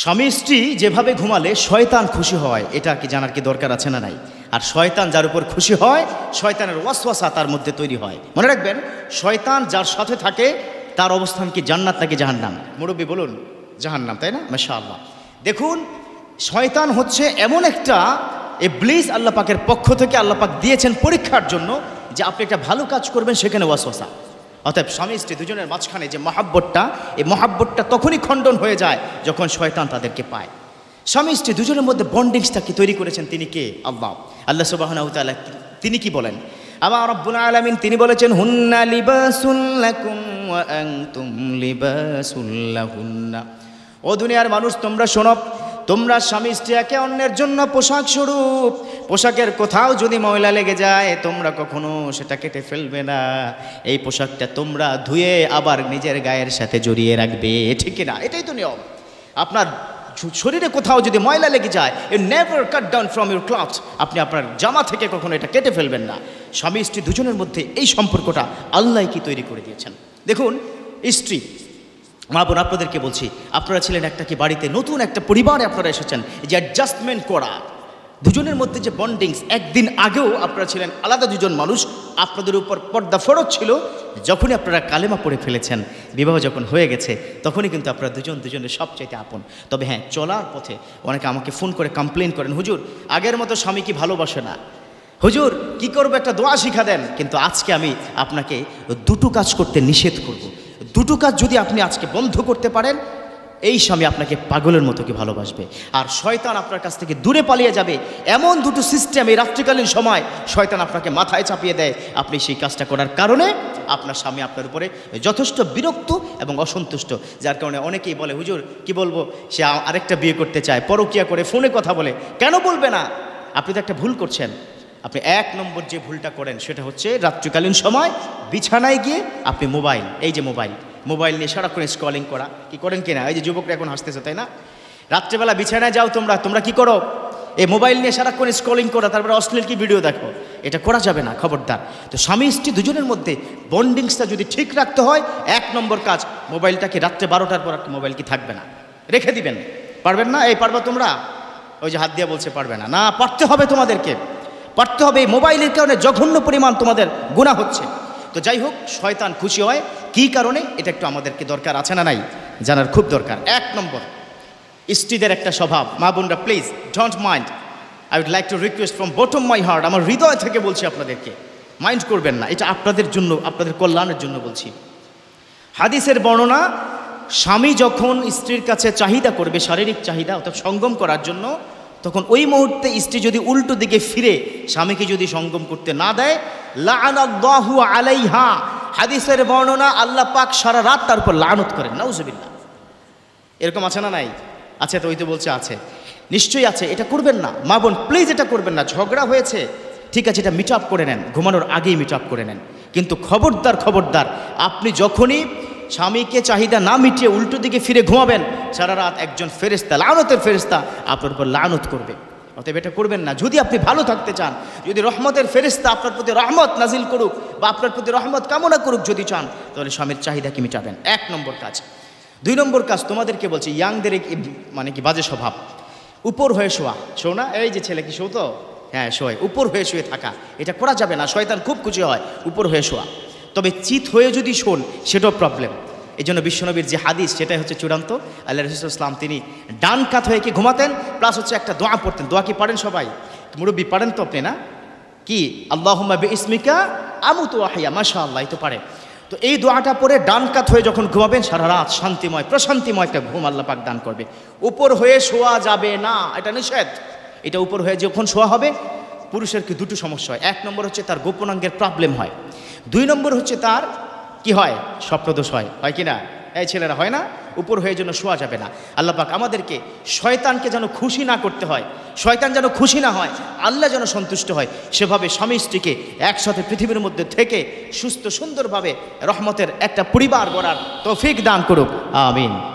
স্বামী স্ত্রী যেভাবে ঘুমালে শয়তান খুশি হয়, এটা কি জানার কি দরকার আছে না নাই? আর শয়তান যার উপর খুশি হয়, শয়তানের ওয়াসওয়াসা তার মধ্যে তৈরি হয়। মনে রাখবেন, শয়তান যার সাথে থাকে, তার অবস্থান কি জান্নাত নাকি জাহান্নাম? মুরব্বী বলুন, জাহান্নাম, তাই না? মাশা আল্লাহ দেখুন, শয়তান হচ্ছে এমন একটা এ ব্লিজ আল্লাহ পাকের পক্ষ থেকে আল্লাহ পাক দিয়েছেন পরীক্ষার জন্য যে আপনি একটা ভালো কাজ করবেন, সেখানে ওয়াসওয়াসা। অতএব স্বামী স্ত্রী দুজনের মাঝখানে যে মহাব্বতটা, এই মহাব্বতটা তখনই খণ্ডন হয়ে যায় যখন শয়তান তাদেরকে পায়। স্বামী স্ত্রী দুজনের মধ্যে বন্ডিংসটা কি তৈরি করেছেন, তিনি কে? আল্লাহ। আল্লাহ সুবাহনাউ তিনি কি বলেন? আবার রব্বুল আলামিন, তিনি বলেছেন, হুন্না লিবাসুল লাকুম ওয়া আনতুম লিবাসুল লাহুন্না। ও দুনিয়ার মানুষ, তোমরা শোনো তোমরা স্বামী স্ত্রী একে অন্যের জন্য পোশাক স্বরূপ। পোশাকের কোথাও যদি ময়লা লেগে যায়, তোমরা কখনো সেটা কেটে ফেলবে না। এই পোশাকটা তোমরা ধুয়ে আবার নিজের গায়ের সাথে জড়িয়ে রাখবে। ঠিক না এটাই তো নিয়ম। আপনার শরীরে কোথাও যদি ময়লা লেগে যায় you never cut down from your cloth আপনি আপনার জামা থেকে কখনো এটা কেটে ফেলবেন না। স্বামী স্ত্রী দুজনের মধ্যে এই সম্পর্কটা আল্লাহ কি তৈরি করে দিয়েছেন? দেখুন, স্ত্রী মা বোন, আপনাদেরকে বলছি, আপনারা ছিলেন একটা কি বাড়িতে, নতুন একটা পরিবারে আপনারা এসেছেন যে অ্যাডজাস্টমেন্ট করা। দুজনের মধ্যে যে বন্ডিংস একদিন আগেও আপনারা ছিলেন আলাদা দুজন মানুষ, আপনাদের উপর পর্দা ফরজ ছিল, যখনই আপনারা কালেমা পড়ে ফেলেছেন, বিবাহ যখন হয়ে গেছে, তখনই কিন্তু আপনারা দুজন দুজনের সবচাইতে আপন। তবে হ্যাঁ চলার পথে অনেকে আমাকে ফোন করে কমপ্লেন করেন, হুজুর, আগের মতো স্বামী কি ভালোবাসে না? হুজুর, কি করব, একটা দোয়া শিখা দেন। কিন্তু আজকে আমি আপনাকে দুটো কাজ করতে নিষেধ করব। দুটো কাজ যদি আপনি আজকে বন্ধ করতে পারেন, এই স্বামী আপনাকে পাগলের মতো কি ভালোবাসবে? আর শয়তান আপনার কাছ থেকে দূরে পালিয়ে যাবে। এমন দুটো সিস্টেম এই রাত্রিকালীন সময় শয়তান আপনাকে মাথায় চাপিয়ে দেয়। আপনি সেই কাজটা করার কারণে আপনার স্বামী আপনার উপরে যথেষ্ট বিরক্ত এবং অসন্তুষ্ট, যার কারণে অনেকেই বলে, হুজুর, কি বলব? সে আরেকটা বিয়ে করতে চায়, পরকিয়া করে, ফোনে কথা বলে। কেন বলবে না? আপনি তো একটা ভুল করছেন। আপনি এক নম্বর যে ভুলটা করেন সেটা হচ্ছে রাত্রিকালীন সময় বিছানায় গিয়ে আপনি মোবাইল, এই যে মোবাইল মোবাইল নিয়ে সারাক্ষণ স্ক্রলিং করা। কি করেন কিনা এই যে যুবকরা এখন হাসতেছে, তাই না? রাত্রেবেলা বিছানায় যাও তোমরা তোমরা কি করো? এই মোবাইল নিয়ে সারাক্ষণ স্ক্রলিং করা, তারপরে অশ্লীল কি ভিডিও দেখো? এটা করা যাবে না, খবরদার। তো স্বামী স্ত্রী দুজনের মধ্যে বন্ডিংসটা যদি ঠিক রাখতে হয়, এক নম্বর কাজ মোবাইলটাকে রাত্রে বারোটার পর একটা মোবাইল কি থাকবে না? রেখে দিবেন। পারবেন না? এই পারবা তোমরা? ওই যে হাত দিয়ে বলছে পারবে না। না, পারতে হবে তোমাদেরকে। পারতে হবে মোবাইলের কারণে জঘন্য পরিমাণ তোমাদের গুণা হচ্ছে। তো যাই হোক, শয়তান খুশি হয়। কী কারণে? এটা একটু আমাদেরকে দরকার আছে না নাই? জানার খুব দরকার। এক নম্বর, স্ত্রীদের একটা স্বভাব। মা বোনরা please don't mind I would like to request from bottom my heart আমার হৃদয় থেকে বলছি আপনাদেরকে। মাইন্ড করবেন না। এটা আপনাদের জন্য, আপনাদের কল্যাণের জন্য বলছি। হাদিসের বর্ণনা, স্বামী যখন স্ত্রীর কাছে চাহিদা করবে, শারীরিক চাহিদা অর্থাৎ সঙ্গম করার জন্য তখন ওই মুহূর্তে স্ত্রী যদি উল্টো দিকে ফিরে, স্বামীকে যদি সঙ্গম করতে না দেয় লাহু আলাইহা। হাদিসের বর্ণনা আল্লাহ পাক সারা রাত তার উপর লানত করেন, নাউজুবিল্লাহ। এরকম আছে না নাই? আছে তো, ওই তো বলছে আছে। নিশ্চয়ই আছে, এটা করবেন না। মা বোন প্লিজ এটা করবেন না। ঝগড়া হয়েছে। ঠিক আছে, এটা মিট করে নেন। ঘুমানোর আগেই মিট করে নেন। কিন্তু খবরদার খবরদার, আপনি যখনই স্বামীকে চাহিদা না মিটিয়ে উল্টো দিকে ফিরে ঘুমাবেন, সারা রাত একজন ফেরেস্তা লানতের ফেরেস্তা আপনার উপর লানত করবে। অতএব এটা করবেন না। যদি আপনি ভালো থাকতে চান, যদি রহমতের ফেরিস্তা আপনার প্রতি রহমত নাজিল করুক বা আপনার প্রতি রহমত কামনা করুক যদি চান, তাহলে স্বামীর চাহিদাকে মিটাবেন? এক নম্বর কাজ। দুই নম্বর কাজ তোমাদেরকে বলছি, ইয়াংদের মানে কি বাজে স্বভাব। উপর হয়ে শোয়া। শো না? এই যে ছেলে কি শো তো? হ্যাঁ শোয়। উপর হয়ে শুয়ে থাকা। এটা করা যাবে না। শয়তান খুব খুশি হয়। উপর হয়ে শোয়া। তবে চিত হয়ে যদি শোন, সেটাও প্রবলেম এই জন্য বিশ্বনবীর যে হাদিস, সেটাই হচ্ছে চূড়ান্ত। আল্লাহ রসুল ইসলাম তিনি ডান কাত হয়ে কি ঘুমাতেন প্লাস হচ্ছে একটা দোয়া পড়তেন। দোয়া কি পারেন সবাই? মুরব্বী পারেন তো আপনি না? কি? আল্লাহ ইসমিকা আমু তো আহিয়া মাশা আল্লাহ তো পারে। তো এই দোয়াটা পরে ডান কাত হয়ে যখন ঘুমাবেন, সারা রাত শান্তিময়, প্রশান্তিময় একটা ঘুম আল্লাহ পাক দান করবে। উপর হয়ে শোয়া যাবে না, এটা নিষেধ। এটা উপর হয়ে যখন শোয়া হবে, পুরুষের কি দুটো সমস্যা হয়। এক নম্বর হচ্ছে তার গোপনাঙ্গের প্রবলেম হয়। দুই নম্বর হচ্ছে তার, কি হয়? স্বপ্নদোষ হয়। হয় কি না? এই ছেলেরা হয় না? উপর হয়ে যেন শোয়া যাবে না। আল্লাহ পাক আমাদেরকে শয়তানকে যেন খুশি না করতে হয়, শয়তান যেন খুশি না হয়, আল্লাহ যেন সন্তুষ্ট হয়, সেভাবে স্বামী স্ত্রীকে একসাথে পৃথিবীর মধ্যে থেকে সুস্থ সুন্দরভাবে রহমতের একটা পরিবার গড়ার তৌফিক দান করুক। আমিন।